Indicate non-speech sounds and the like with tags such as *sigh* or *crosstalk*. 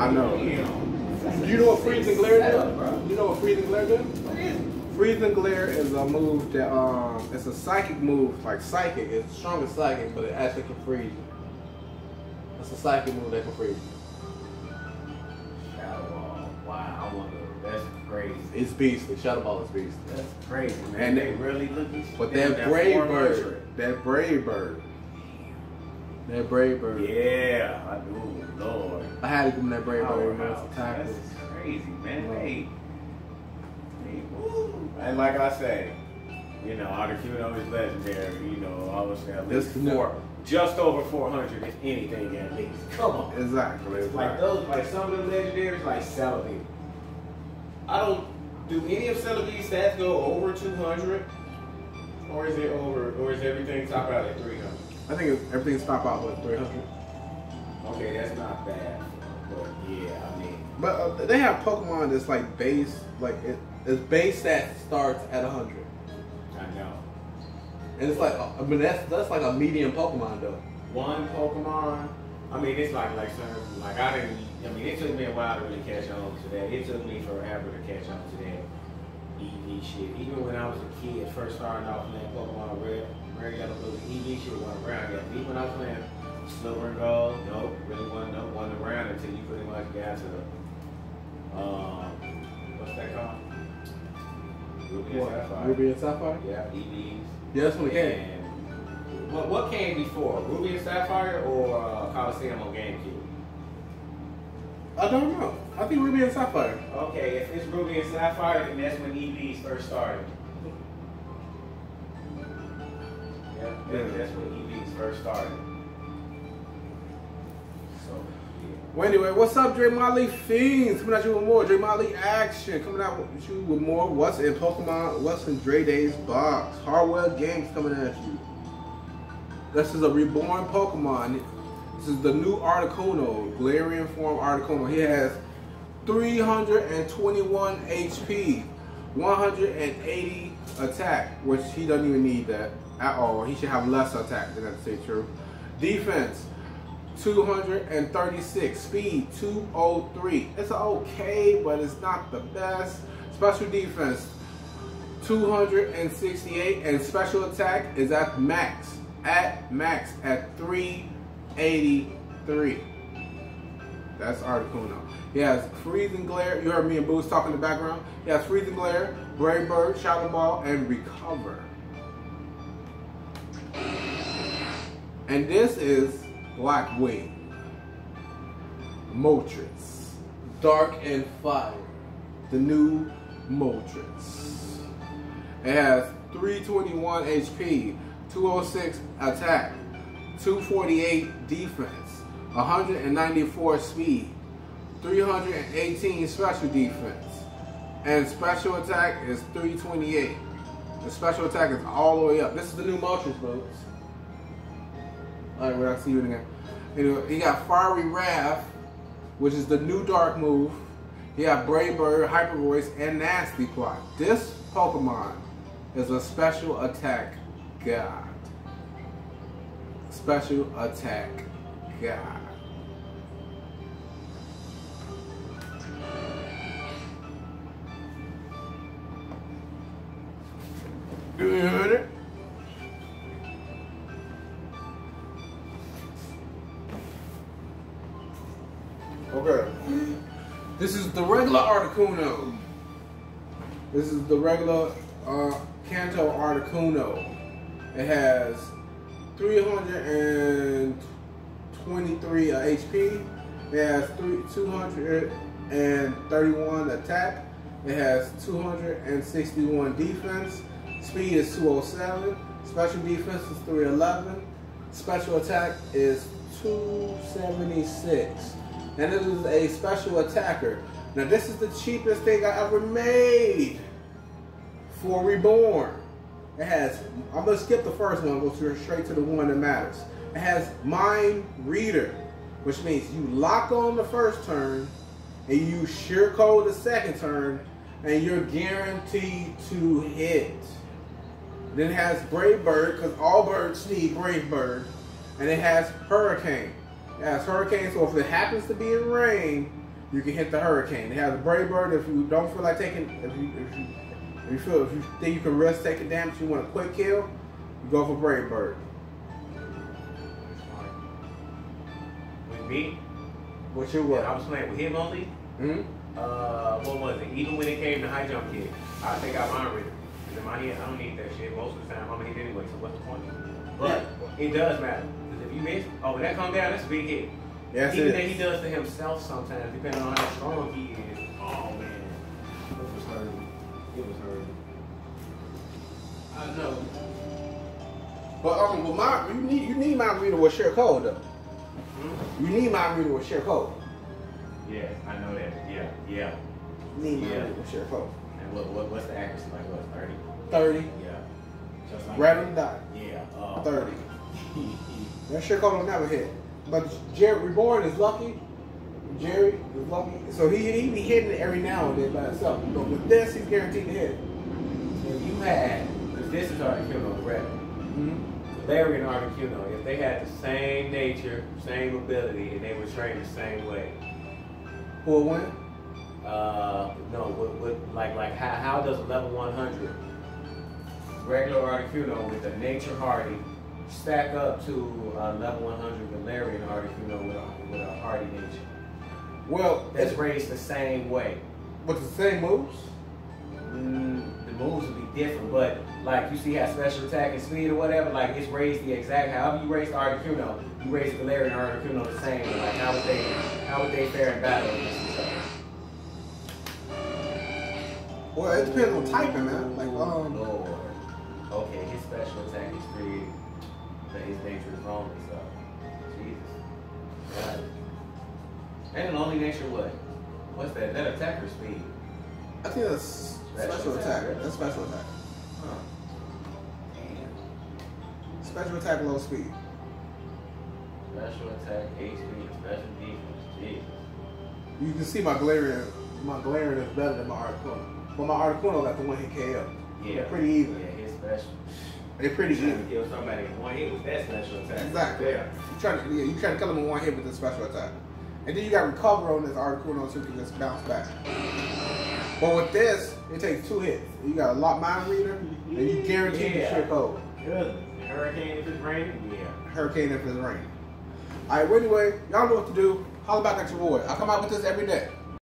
I know. You know what freezing glare do? You know what freezing glare do? Freezing glare is a move that um, it's a psychic move, like psychic. It's strong as psychic, but it actually can freeze you. It's a psychic move that can freeze you. Shadow Ball. Wow, I wonder. That's crazy. It's beastly. Shadow Ball is beastly. That's crazy, man. And they really looking. But that brave bird, that brave bird, that brave bird. Yeah, I do. Lord. I had to give him that brave bird, man. Powerhouse. It's a tackle. That's crazy, man. Yeah. Hey. Hey, woo. And like I say, you know, Articuno is legendary. You know, I would say at This least new- four, just over 400 if anything at least. Come on. Exactly. Like those, like some of the legendaries, like Celebi. I don't. Do any of Celebi's stats go over 200? Or is it over? Or is everything top out at 300? I think everything top out with 300. Okay, that's not bad. But yeah, I mean, But uh, they have Pokemon that's like base, like it, its base stat starts at 100. I know. And it's like, I mean, that's that's like a medium Pokemon though. One Pokemon. I mean, it's like like some like I didn't. I mean, it took me a while to really catch on to that. It took me forever to catch on to that EV shit. Even when I was a kid, first starting off playing Pokemon Red, Red Yellow Blue, the EV shit wasn't around yet. Even when I was playing Silver and Gold, nope, really wasn't no wasn't around until you pretty much got to um, what's that called? Ruby and Sapphire. Ruby and Sapphire? Yeah, EVs. Yeah, that's when it came. What, what came before, Ruby and Sapphire or uh, Colosseum on GameCube? I don't know. I think Ruby and Sapphire. Okay, if it's Ruby and Sapphire, then that's when EVs first started. Yeah, that- that's when EVs first started. So, yeah. Well, anyway, what's up, Dre Motley Fiends? Coming at you with more Dre Motley action. Coming out with you with more What's in Pokemon, What's in Dre Day's box. Hardware games coming at you. This is a reborn Pokemon. This is the new Articuno, Galarian form Articuno. He has 321 HP, 180 attack, which he doesn't even need that at all. He should have less attack than that to say true. Defense, 236. Speed, 203. It's okay, but it's not the best. Special defense, 268. And special attack is at max. At max at 383. That's Articuno. He has Freezing Glare. You heard me and Boots talking in the background. He has Freezing Glare, Brave Bird, Shadow Ball, and Recover. And this is Black Wing, Moltres, Dark and Fire, the new Moltres. It has 321 HP, 206 attack, 248 defense, 194 speed, 318 special defense, and special attack is 328. The special attack is all the way up. This is the new Moltres, folks. Alright, well, I'll see you again. Anyway, he got Fiery Wrath, which is the new dark move. He got Brave Bird, Hyper Voice, and Nasty Plot. This Pokemon is a special attack god. Special attack god. Good. This is the regular Articuno. This is the regular uh, Kanto Articuno. It has 323 uh, HP. It has three, 231 attack. It has 261 defense. Speed is 207. Special defense is 311. Special attack is 276. And it is a special attacker. Now this is the cheapest thing I ever made for Reborn. It has, I'm gonna skip the first one, go straight to the one that matters. It has Mind Reader, which means you lock on the first turn and you Sheer Cold the second turn and you're guaranteed to hit. Then it has Brave Bird, because all birds need Brave Bird. And it has Hurricane. It has Hurricane, so if it happens to be in rain you can hit the Hurricane. They have the Brave Bird if you don't feel like taking, if you, if you, if you feel, if you think you can risk taking damage, you want a quick kill, you go for Brave Bird. With me, What's your when I was playing with him only, hmm uh, what was it? Even when it came to high jump kick, I think I mind reader. 'Cause in my head, I don't need that shit. Most of the time, I'm gonna hit anyway, so what's the point? But it does matter. Because if you miss, oh, when that come down, that's a big hit. Yes, Even it that he does to himself sometimes, depending on how strong he is. Oh, man. It was hurting. It was hurting. I know. But um, but my you need you need Mind Reader with Sheer Cold though. Hmm? You need Mind Reader with Sheer Cold. Yeah, I know that. Yeah, yeah. You need my Yeah. reader with Sheer Cold. And what, what what's the accuracy like? What, 30? Thirty. Yeah. Just like Right on the dot. Yeah. Uh, Thirty. *laughs* That code will never hit. But Jerry Reborn is lucky. Jerry is lucky. So he he be hitting it every now and then by himself. But with this, he's guaranteed to hit. if you had, because this is Articuno, correct? Mm-hmm. Larry and Articuno, if they had the same nature, same ability, and they were trained the same way, Who would win? uh, no, what, what, like, like how, how does a level 100 regular Articuno with a nature hardy stack up to a level 100 Galarian Articuno with a, with a hardy nature? Well, That's it's raised the same way. with the same moves. Mm, the moves would be different, but like you see how special attack and speed or whatever, like it's raised the exact however you raise the Articuno, you raise the Galarian Articuno the same. Like how would they how would they fare in battle against each other? Well, it depends on typing, man. Like um, Lord. Okay, his special attack is three, but his nature is only so. Jesus. God. And an only nature what? What's that? That attacker speed. I think that's Special special attack. attack. That's special attack. Huh. Damn. Special attack, low speed. Special attack, HP, special defense. Jesus. You can see my Galarian. My Galarian is better than my Articuno. But my Articuno got the one hit KO. Yeah. They're pretty even. Yeah, his special. They're pretty good. to kill somebody in one hit with that special attack. Exactly. Yeah. You trying to yeah, you trying to kill him in one hit with the special attack. And then you got recover on this Articuno so you can just bounce back. But with this, it takes two hits. You got a lot mind reader, and you guaranteed Yeah. the shit code. Good. Hurricane if it's raining? Yeah. Hurricane if it's raining. Alright, well anyway, y'all know what to do. Holla back at your boy. I come out with this every day.